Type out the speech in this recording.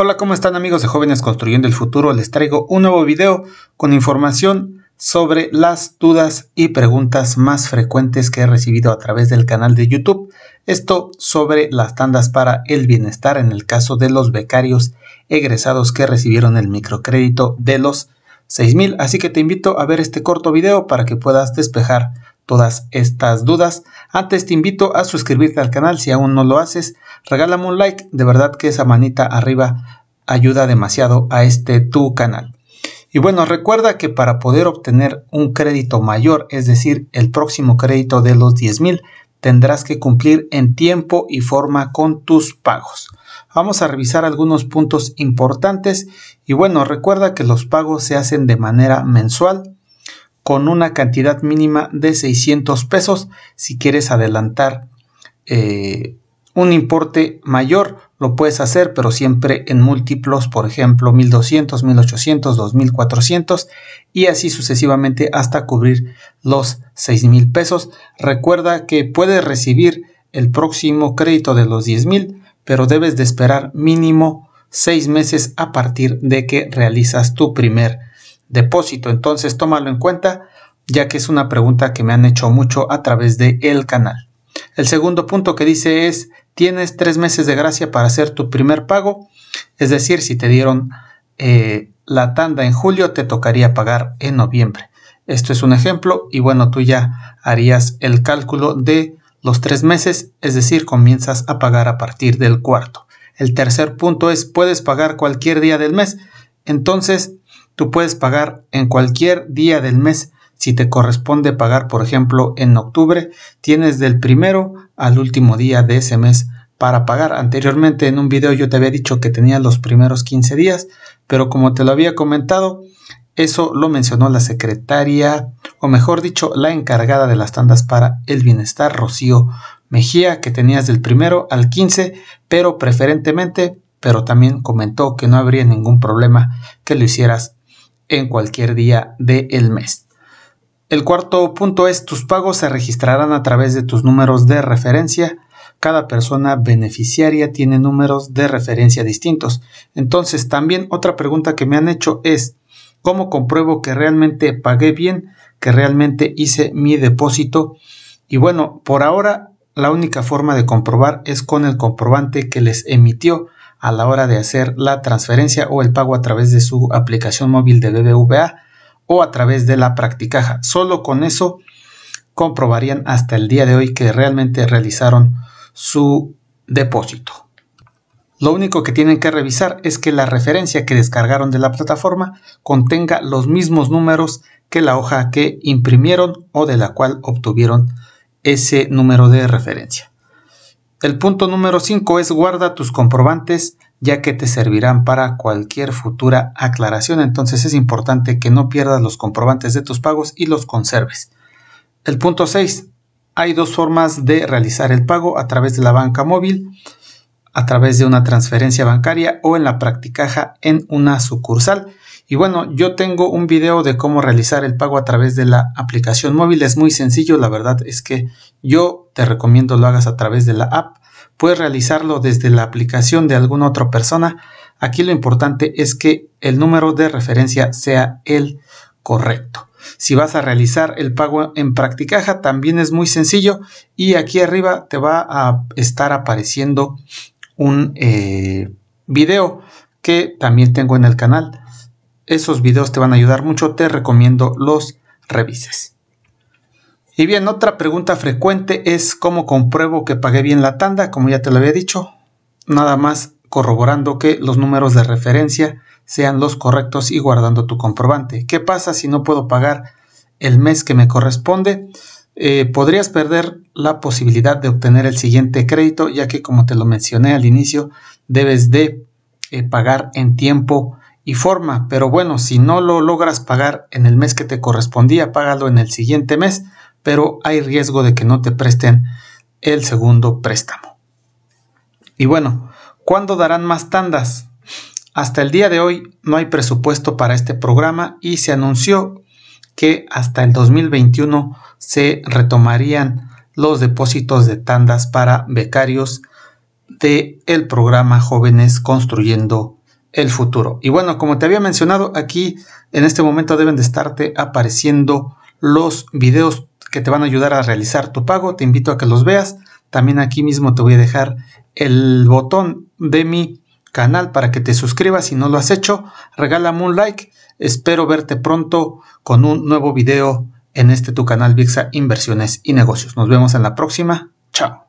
Hola, ¿cómo están amigos de Jóvenes Construyendo el Futuro? Les traigo un nuevo video con información sobre las dudas y preguntas más frecuentes que he recibido a través del canal de YouTube. Esto sobre las tandas para el bienestar en el caso de los becarios egresados que recibieron el microcrédito de los 6000. Así que te invito a ver este corto video para que puedas despejar todas estas dudas. Antes te invito a suscribirte al canal si aún no lo haces. Regálame un like, de verdad que esa manita arriba ayuda demasiado a este tu canal. Y bueno, recuerda que para poder obtener un crédito mayor, es decir, el próximo crédito de los 10 mil, tendrás que cumplir en tiempo y forma con tus pagos. Vamos a revisar algunos puntos importantes y bueno, recuerda que los pagos se hacen de manera mensual con una cantidad mínima de 600 pesos. Si quieres adelantar eh, un importe mayor, lo puedes hacer, pero siempre en múltiplos, por ejemplo, 1200, 1800, 2400 y así sucesivamente hasta cubrir los 6000 pesos. Recuerda que puedes recibir el próximo crédito de los 10000, pero debes de esperar mínimo 6 meses a partir de que realizas tu primer depósito. Entonces tómalo en cuenta ya que es una pregunta que me han hecho mucho a través de el canal. El segundo punto que dice es, tienes tres meses de gracia para hacer tu primer pago, es decir, si te dieron eh, la tanda en julio, te tocaría pagar en noviembre. Esto es un ejemplo y bueno, tú ya harías el cálculo de los tres meses, es decir, comienzas a pagar a partir del cuarto. El tercer punto es, puedes pagar cualquier día del mes. Entonces, Tú puedes pagar en cualquier día del mes. Si te corresponde pagar, por ejemplo, en octubre, tienes del primero al último día de ese mes para pagar. Anteriormente en un video yo te había dicho que tenía los primeros 15 días, pero como te lo había comentado, eso lo mencionó la secretaria, o mejor dicho, la encargada de las tandas para el bienestar, Rocío Mejía, que tenías del primero al 15, pero preferentemente, pero también comentó que no habría ningún problema que lo hicieras en cualquier día del mes. El cuarto punto es tus pagos se registrarán a través de tus números de referencia. Cada persona beneficiaria tiene números de referencia distintos. Entonces también otra pregunta que me han hecho es ¿cómo compruebo que realmente pagué bien, que realmente hice mi depósito? Y bueno, por ahora la única forma de comprobar es con el comprobante que les emitió a la hora de hacer la transferencia o el pago a través de su aplicación móvil de BBVA o a través de la Practicaja. Solo con eso comprobarían hasta el día de hoy que realmente realizaron su depósito. Lo único que tienen que revisar es que la referencia que descargaron de la plataforma contenga los mismos números que la hoja que imprimieron o de la cual obtuvieron ese número de referencia. El punto número 5 es guarda tus comprobantes ya que te servirán para cualquier futura aclaración. Entonces es importante que no pierdas los comprobantes de tus pagos y los conserves. El punto 6. Hay dos formas de realizar el pago a través de la banca móvil, a través de una transferencia bancaria o en la practicaja en una sucursal. Y bueno, yo tengo un video de cómo realizar el pago a través de la aplicación móvil. Es muy sencillo, la verdad es que yo te recomiendo lo hagas a través de la app. Puedes realizarlo desde la aplicación de alguna otra persona. Aquí lo importante es que el número de referencia sea el correcto. Si vas a realizar el pago en Practicaja también es muy sencillo y aquí arriba te va a estar apareciendo un eh, video que también tengo en el canal esos videos te van a ayudar mucho, te recomiendo los revises. Y bien, otra pregunta frecuente es cómo compruebo que pagué bien la tanda, como ya te lo había dicho, nada más corroborando que los números de referencia sean los correctos y guardando tu comprobante. ¿Qué pasa si no puedo pagar el mes que me corresponde? Eh, podrías perder la posibilidad de obtener el siguiente crédito, ya que como te lo mencioné al inicio, debes de eh, pagar en tiempo y forma, pero bueno, si no lo logras pagar en el mes que te correspondía, págalo en el siguiente mes, pero hay riesgo de que no te presten el segundo préstamo. Y bueno, ¿cuándo darán más tandas? Hasta el día de hoy no hay presupuesto para este programa y se anunció que hasta el 2021 se retomarían los depósitos de tandas para becarios de el programa Jóvenes Construyendo el futuro. Y bueno, como te había mencionado, aquí en este momento deben de estarte apareciendo los videos que te van a ayudar a realizar tu pago. Te invito a que los veas. También aquí mismo te voy a dejar el botón de mi canal para que te suscribas si no lo has hecho. Regálame un like. Espero verte pronto con un nuevo video en este tu canal VIXA Inversiones y Negocios. Nos vemos en la próxima. Chao.